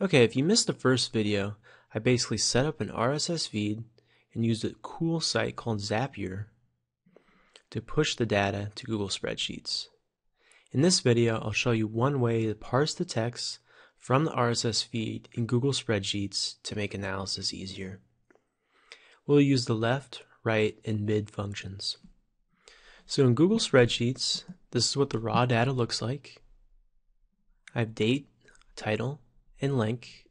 Okay, if you missed the first video, I basically set up an RSS feed and used a cool site called Zapier to push the data to Google Spreadsheets. In this video, I'll show you one way to parse the text from the RSS feed in Google Spreadsheets to make analysis easier. We'll use the left, right, and mid functions. So in Google Spreadsheets, this is what the raw data looks like. I have date, title, and link,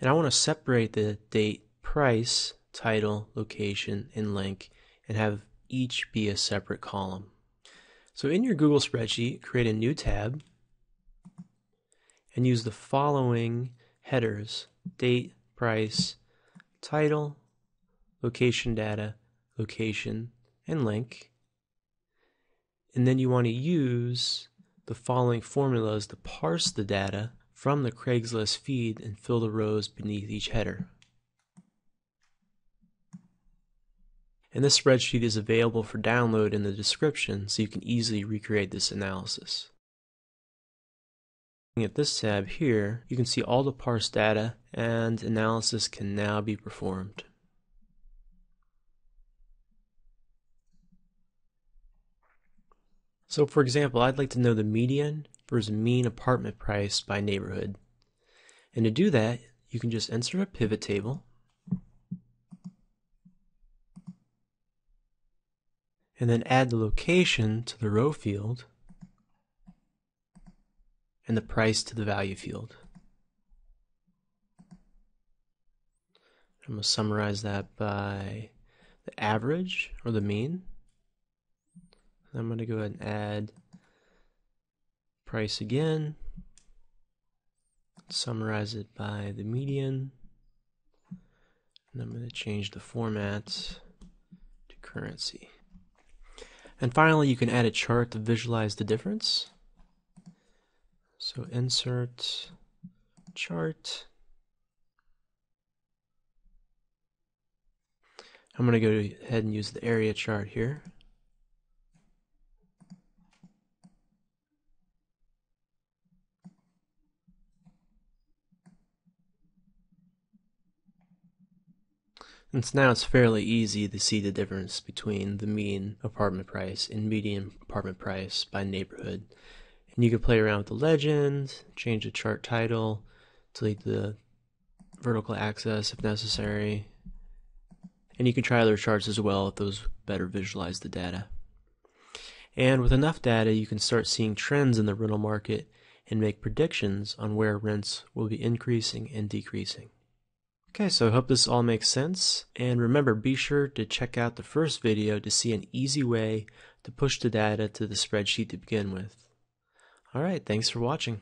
and I want to separate the date, price, title, location, and link, and have each be a separate column. So in your Google spreadsheet, create a new tab and use the following headers date, price, title, location data, location, and link. And then you want to use the following formulas to parse the data from the Craigslist feed and fill the rows beneath each header. And this spreadsheet is available for download in the description so you can easily recreate this analysis. Looking at this tab here, you can see all the parsed data and analysis can now be performed. So for example, I'd like to know the median versus mean apartment price by neighborhood. And to do that, you can just insert a pivot table and then add the location to the row field and the price to the value field. I'm going to summarize that by the average or the mean. I'm going to go ahead and add price again. Summarize it by the median. And I'm going to change the format to currency. And finally, you can add a chart to visualize the difference. So insert chart. I'm going to go ahead and use the area chart here. And so now it's fairly easy to see the difference between the mean apartment price and median apartment price by neighborhood. And you can play around with the legend, change the chart title, delete the vertical axis if necessary. And you can try other charts as well if those better visualize the data. And with enough data, you can start seeing trends in the rental market and make predictions on where rents will be increasing and decreasing. Okay, so I hope this all makes sense. And remember, be sure to check out the first video to see an easy way to push the data to the spreadsheet to begin with. Alright, thanks for watching.